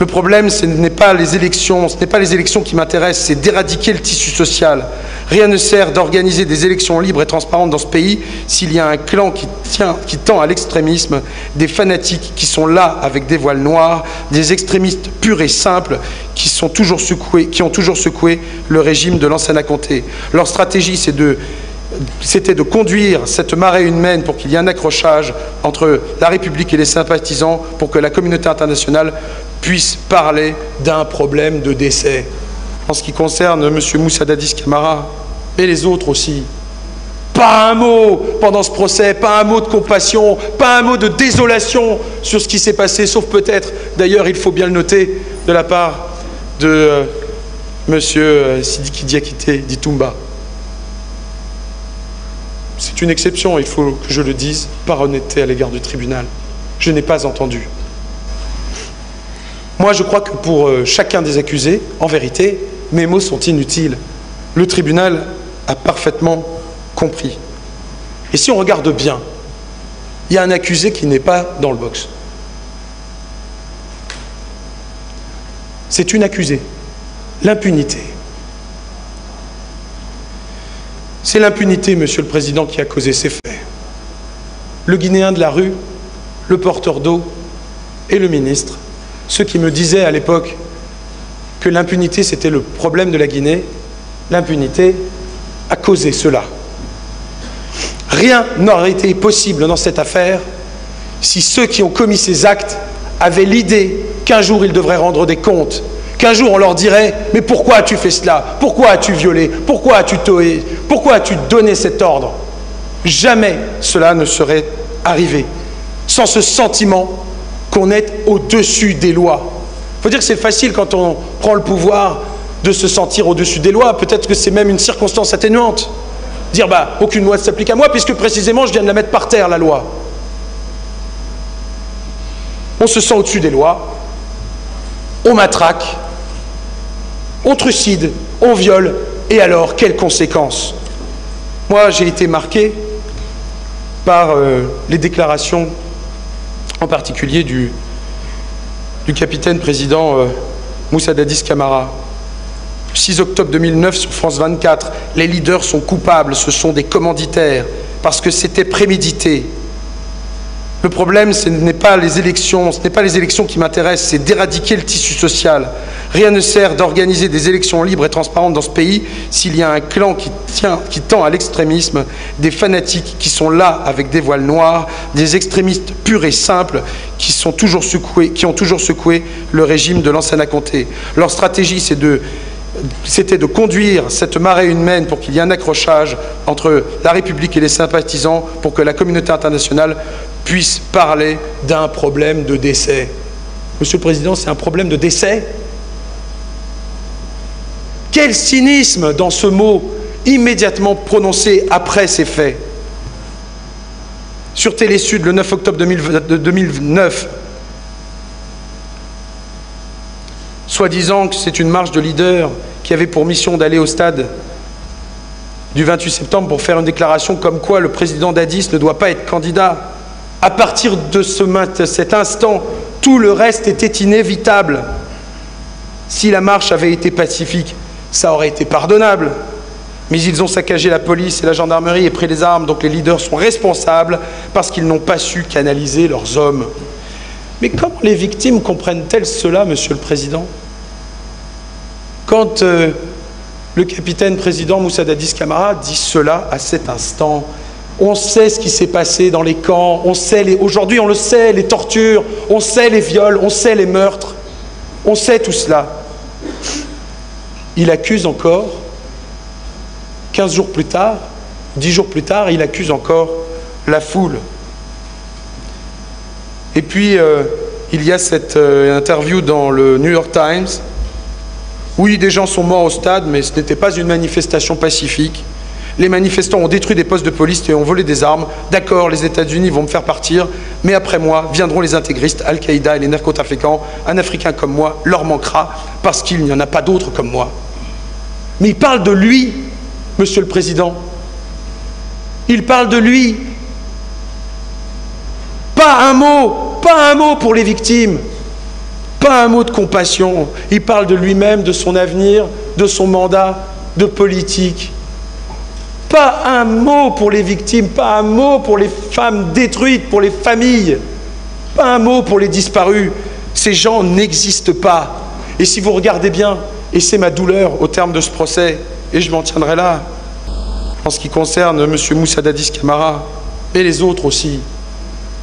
Le problème, ce n'est pas les élections, ce n'est pas les élections qui m'intéressent, c'est d'éradiquer le tissu social. Rien ne sert d'organiser des élections libres et transparentes dans ce pays s'il y a un clan qui, tend à l'extrémisme, des fanatiques qui sont là avec des voiles noirs, des extrémistes purs et simples qui, ont toujours secoué le régime de l'ancien Comté. Leur stratégie, c'était de conduire cette marée humaine pour qu'il y ait un accrochage entre la République et les sympathisants pour que la communauté internationale puisse parler d'un problème de décès. En ce qui concerne M. Moussa Dadis Camara, et les autres aussi, pas un mot pendant ce procès, pas un mot de compassion, pas un mot de désolation sur ce qui s'est passé, sauf peut-être, d'ailleurs il faut bien le noter, de la part de euh, M. Sidiki Diakité d'Itumba. C'est une exception, il faut que je le dise, par honnêteté à l'égard du tribunal. Je n'ai pas entendu. Moi, je crois que pour euh, chacun des accusés, en vérité, mes mots sont inutiles. Le tribunal a parfaitement compris. Et si on regarde bien, il y a un accusé qui n'est pas dans le box. C'est une accusée, l'impunité. C'est l'impunité, Monsieur le Président, qui a causé ces faits. Le Guinéen de la rue, le porteur d'eau et le ministre, ceux qui me disaient à l'époque que l'impunité c'était le problème de la Guinée, l'impunité a causé cela. Rien n'aurait été possible dans cette affaire si ceux qui ont commis ces actes avaient l'idée qu'un jour ils devraient rendre des comptes Qu'un jour on leur dirait Mais pourquoi as-tu fait cela? Pourquoi as-tu violé? Pourquoi as-tu toé Pourquoi as-tu donné cet ordre? Jamais cela ne serait arrivé sans ce sentiment qu'on est au-dessus des lois. Il faut dire que c'est facile quand on prend le pouvoir de se sentir au-dessus des lois. Peut-être que c'est même une circonstance atténuante. Dire bah aucune loi ne s'applique à moi puisque précisément je viens de la mettre par terre la loi. On se sent au-dessus des lois, on matraque, on trucide, on viole, et alors quelles conséquences? Moi, j'ai été marqué par euh, les déclarations, en particulier du, capitaine président euh, Moussa Dadis Camara. 6 octobre 2009 sur France 24, les leaders sont coupables, ce sont des commanditaires, parce que c'était prémédité, le problème, ce n'est pas les élections, ce n'est pas les élections qui m'intéressent, c'est d'éradiquer le tissu social. Rien ne sert d'organiser des élections libres et transparentes dans ce pays s'il y a un clan qui, tend à l'extrémisme, des fanatiques qui sont là avec des voiles noirs, des extrémistes purs et simples qui, ont toujours secoué le régime de l'ancien Comté. Leur stratégie, de c'était de conduire cette marée humaine pour qu'il y ait un accrochage entre la République et les sympathisants pour que la communauté internationale puisse parler d'un problème de décès. Monsieur le Président, c'est un problème de décès Quel cynisme dans ce mot immédiatement prononcé après ces faits Sur Télé-Sud, le 9 octobre 2009, soi-disant que c'est une marche de leaders qui avait pour mission d'aller au stade du 28 septembre pour faire une déclaration comme quoi le président Dadis ne doit pas être candidat. À partir de cet instant, tout le reste était inévitable. Si la marche avait été pacifique, ça aurait été pardonnable. Mais ils ont saccagé la police et la gendarmerie et pris les armes, donc les leaders sont responsables parce qu'ils n'ont pas su canaliser leurs hommes. Mais comment les victimes comprennent-elles cela, Monsieur le Président? Quand euh, le capitaine président Moussa Dadis Camara dit cela à cet instant, on sait ce qui s'est passé dans les camps, on sait les... aujourd'hui on le sait, les tortures, on sait les viols, on sait les meurtres, on sait tout cela. Il accuse encore, 15 jours plus tard, 10 jours plus tard, il accuse encore la foule. Et puis, euh, il y a cette euh, interview dans le New York Times. Oui, des gens sont morts au stade, mais ce n'était pas une manifestation pacifique les manifestants ont détruit des postes de police et ont volé des armes. D'accord, les États-Unis vont me faire partir, mais après moi viendront les intégristes, Al-Qaïda et les narcotrafiquants. Un Africain comme moi leur manquera parce qu'il n'y en a pas d'autres comme moi. Mais il parle de lui, Monsieur le Président. Il parle de lui. Pas un mot, pas un mot pour les victimes. Pas un mot de compassion. Il parle de lui-même, de son avenir, de son mandat, de politique. Pas un mot pour les victimes, pas un mot pour les femmes détruites, pour les familles, pas un mot pour les disparus. Ces gens n'existent pas. Et si vous regardez bien, et c'est ma douleur au terme de ce procès, et je m'en tiendrai là, en ce qui concerne M. Moussadadis Camara, et les autres aussi,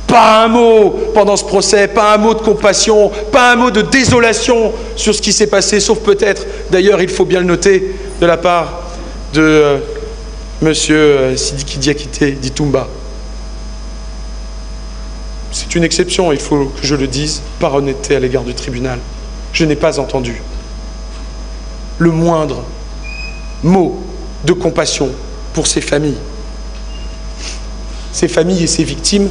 pas un mot pendant ce procès, pas un mot de compassion, pas un mot de désolation sur ce qui s'est passé, sauf peut-être, d'ailleurs, il faut bien le noter, de la part de euh, M. Euh, Sidiki Diakité d'Itumba. C'est une exception, il faut que je le dise, par honnêteté à l'égard du tribunal. Je n'ai pas entendu le moindre mot de compassion pour ces familles. Ces familles et ces victimes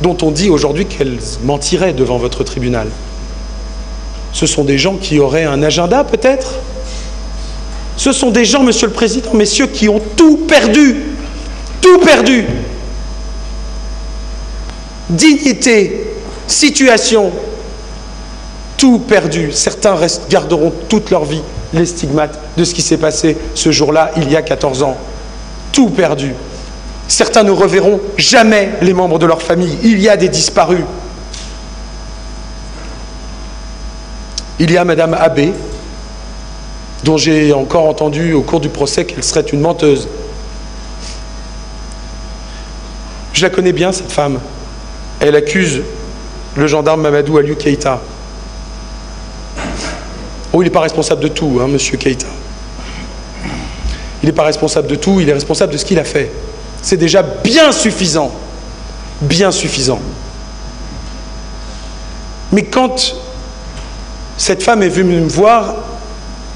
dont on dit aujourd'hui qu'elles mentiraient devant votre tribunal. Ce sont des gens qui auraient un agenda peut-être? Ce sont des gens, Monsieur le Président, messieurs, qui ont tout perdu, tout perdu. Dignité, situation, tout perdu. Certains garderont toute leur vie les stigmates de ce qui s'est passé ce jour-là, il y a 14 ans. Tout perdu. Certains ne reverront jamais les membres de leur famille. Il y a des disparus. Il y a Madame Abbé, dont j'ai encore entendu au cours du procès qu'elle serait une menteuse. Je la connais bien, cette femme. Elle accuse le gendarme Mamadou Aliou Keïta. Oh, il n'est pas responsable de tout, hein, monsieur Keïta. Il n'est pas responsable de tout, il est responsable de ce qu'il a fait. C'est déjà bien suffisant. Bien suffisant. Mais quand cette femme est venue me voir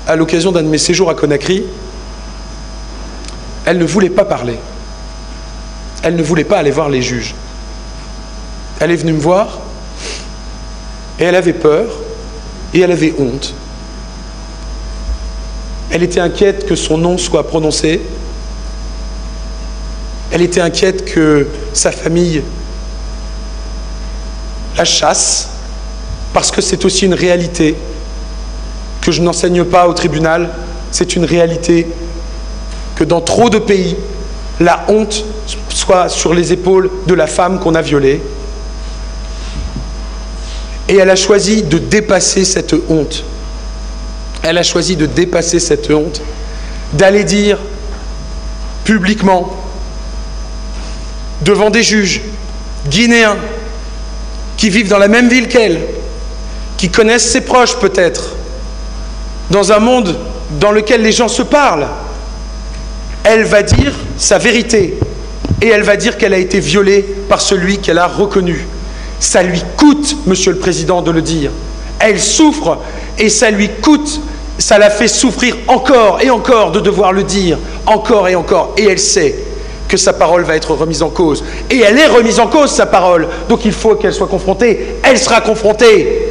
à l'occasion d'un de mes séjours à Conakry, elle ne voulait pas parler. Elle ne voulait pas aller voir les juges. Elle est venue me voir et elle avait peur et elle avait honte. Elle était inquiète que son nom soit prononcé elle était inquiète que sa famille la chasse, parce que c'est aussi une réalité que je n'enseigne pas au tribunal, c'est une réalité que dans trop de pays, la honte soit sur les épaules de la femme qu'on a violée. Et elle a choisi de dépasser cette honte. Elle a choisi de dépasser cette honte, d'aller dire publiquement devant des juges guinéens qui vivent dans la même ville qu'elle, qui connaissent ses proches peut-être, dans un monde dans lequel les gens se parlent, elle va dire sa vérité et elle va dire qu'elle a été violée par celui qu'elle a reconnu. Ça lui coûte, Monsieur le Président, de le dire. Elle souffre et ça lui coûte, ça la fait souffrir encore et encore de devoir le dire, encore et encore. Et elle sait que sa parole va être remise en cause. Et elle est remise en cause, sa parole. Donc il faut qu'elle soit confrontée. Elle sera confrontée.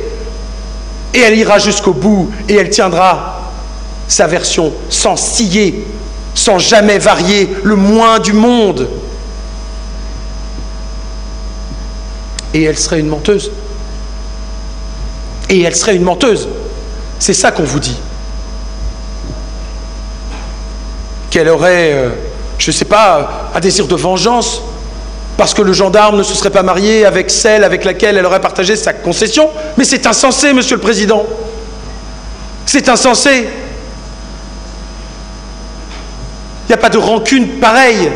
Et elle ira jusqu'au bout. Et elle tiendra sa version sans scier, sans jamais varier le moins du monde. Et elle serait une menteuse. Et elle serait une menteuse. C'est ça qu'on vous dit. Qu'elle aurait... Euh, je ne sais pas, un désir de vengeance, parce que le gendarme ne se serait pas marié avec celle avec laquelle elle aurait partagé sa concession. Mais c'est insensé, Monsieur le Président. C'est insensé. Il n'y a pas de rancune pareille.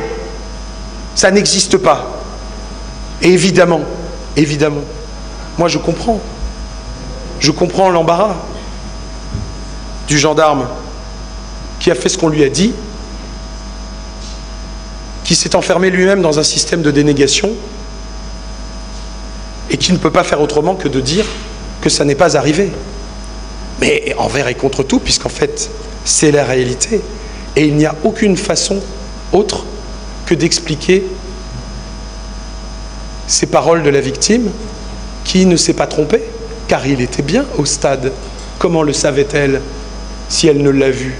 Ça n'existe pas. Et évidemment, évidemment, moi je comprends. Je comprends l'embarras du gendarme qui a fait ce qu'on lui a dit qui s'est enfermé lui-même dans un système de dénégation et qui ne peut pas faire autrement que de dire que ça n'est pas arrivé. Mais envers et contre tout, puisqu'en fait, c'est la réalité. Et il n'y a aucune façon autre que d'expliquer ces paroles de la victime qui ne s'est pas trompée, car il était bien au stade. Comment le savait-elle si elle ne l'a vu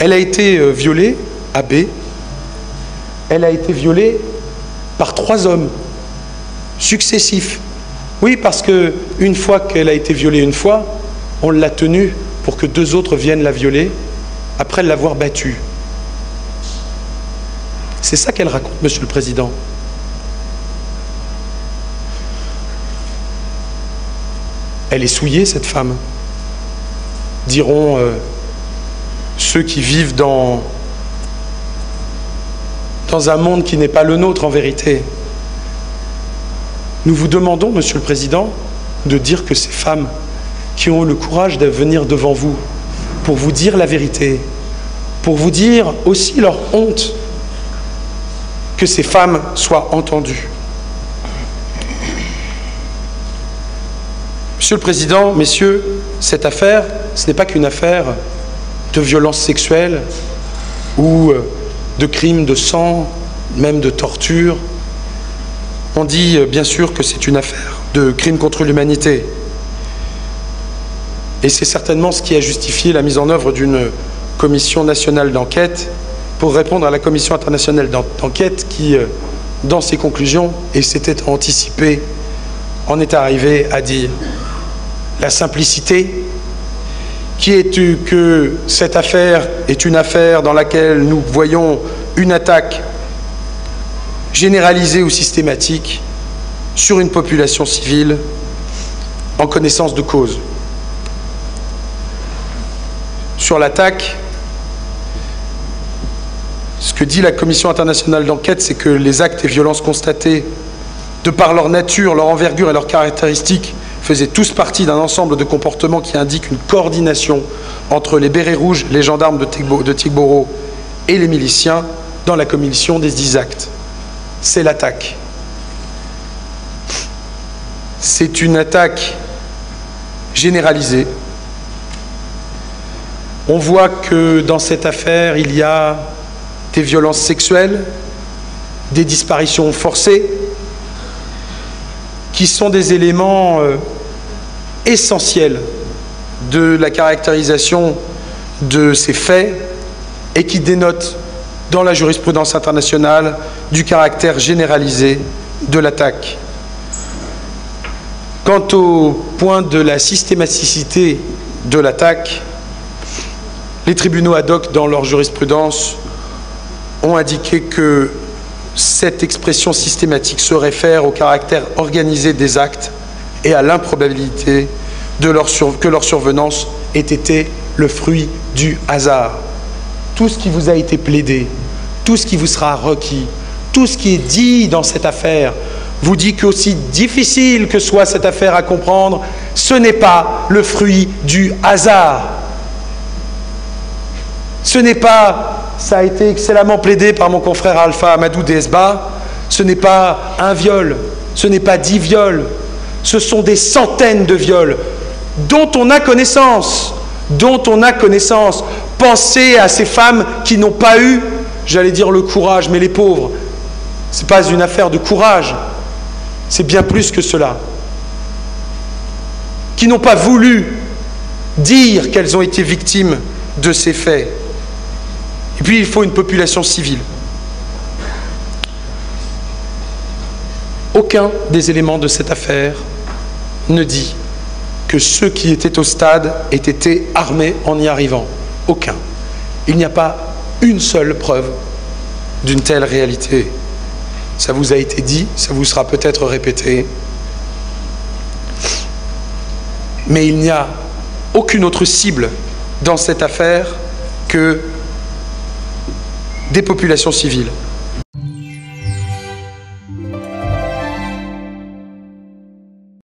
Elle a été euh, violée B. Elle a été violée par trois hommes. successifs. Oui, parce que une fois qu'elle a été violée une fois, on l'a tenue pour que deux autres viennent la violer après l'avoir battue. C'est ça qu'elle raconte, Monsieur le Président. Elle est souillée, cette femme, diront euh, ceux qui vivent dans, un monde qui n'est pas le nôtre en vérité. Nous vous demandons, Monsieur le Président, de dire que ces femmes qui ont le courage de venir devant vous pour vous dire la vérité, pour vous dire aussi leur honte, que ces femmes soient entendues. Monsieur le Président, messieurs, cette affaire, ce n'est pas qu'une affaire de violence sexuelle ou euh, de crimes de sang, même de torture. On dit euh, bien sûr que c'est une affaire de crimes contre l'humanité. Et c'est certainement ce qui a justifié la mise en œuvre d'une commission nationale d'enquête pour répondre à la commission internationale d'enquête qui, euh, dans ses conclusions, et c'était anticipé, en est arrivé à dire la simplicité, qui est que cette affaire est une affaire dans laquelle nous voyons une attaque généralisée ou systématique sur une population civile en connaissance de cause. Sur l'attaque, ce que dit la Commission internationale d'enquête, c'est que les actes et violences constatés, de par leur nature, leur envergure et leurs caractéristiques, faisaient tous partie d'un ensemble de comportements qui indiquent une coordination entre les bérets rouges, les gendarmes de Tigboro et les miliciens dans la commission des dix actes. C'est l'attaque. C'est une attaque généralisée. On voit que dans cette affaire, il y a des violences sexuelles, des disparitions forcées, qui sont des éléments euh, essentiels de la caractérisation de ces faits et qui dénotent dans la jurisprudence internationale du caractère généralisé de l'attaque. Quant au point de la systématicité de l'attaque, les tribunaux ad hoc dans leur jurisprudence ont indiqué que cette expression systématique se réfère au caractère organisé des actes et à l'improbabilité que leur survenance ait été le fruit du hasard. Tout ce qui vous a été plaidé, tout ce qui vous sera requis, tout ce qui est dit dans cette affaire, vous dit qu'aussi difficile que soit cette affaire à comprendre, ce n'est pas le fruit du hasard. Ce n'est pas ça a été excellemment plaidé par mon confrère Alpha Amadou Desba, ce n'est pas un viol, ce n'est pas dix viols, ce sont des centaines de viols dont on a connaissance, dont on a connaissance. Pensez à ces femmes qui n'ont pas eu, j'allais dire le courage, mais les pauvres, ce n'est pas une affaire de courage, c'est bien plus que cela, qui n'ont pas voulu dire qu'elles ont été victimes de ces faits. Et puis il faut une population civile. Aucun des éléments de cette affaire ne dit que ceux qui étaient au stade aient été armés en y arrivant. Aucun. Il n'y a pas une seule preuve d'une telle réalité. Ça vous a été dit, ça vous sera peut-être répété. Mais il n'y a aucune autre cible dans cette affaire que des populations civiles.